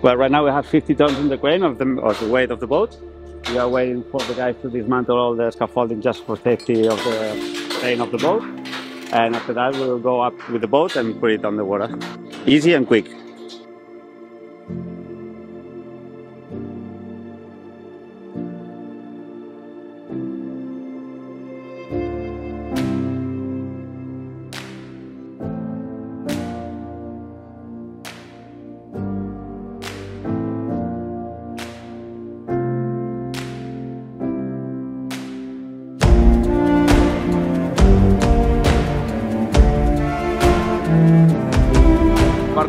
Well, right now we have 50 tons in the crane of the, of the weight of the boat. We are waiting for the guys to dismantle all the scaffolding just for safety of the crane of the boat. And after that, we will go up with the boat and put it on the water. Easy and quick.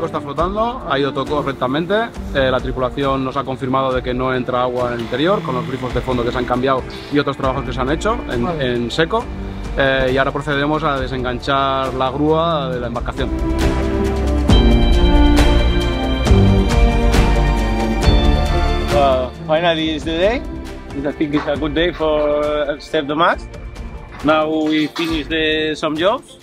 Está flotando, ha ido todo correctamente. eh, la tripulación nos ha confirmado de que no entra agua en el interior, con los grifos de fondo que se han cambiado y otros trabajos que se han hecho en, en seco. Eh, y ahora procedemos a desenganchar la grúa de la embarcación. Uh, finally is the day. I think it's a good day for step the mast. Now we finish the, some jobs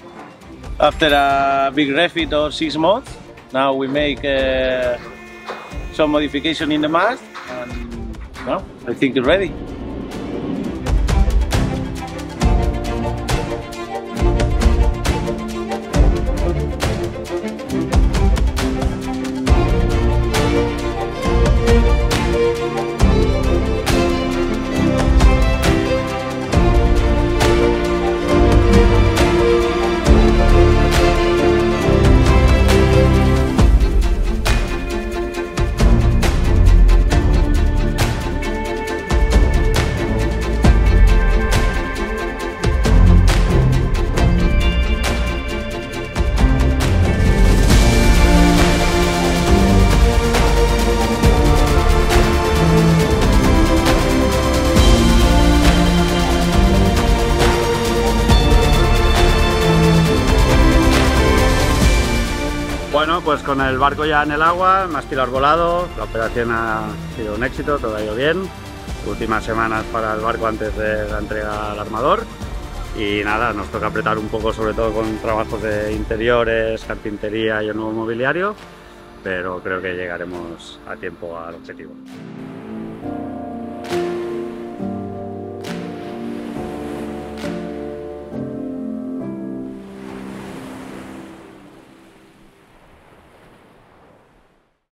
after a big refit of six months. Now we make uh, some modification in the mast, and well, I think it's ready. Bueno, pues con el barco ya en el agua, mástil volado, la operación ha sido un éxito, todo ha ido bien. Últimas semanas para el barco antes de la entrega al armador. Y nada, nos toca apretar un poco, sobre todo con trabajos de interiores, carpintería y el nuevo mobiliario, pero creo que llegaremos a tiempo al objetivo.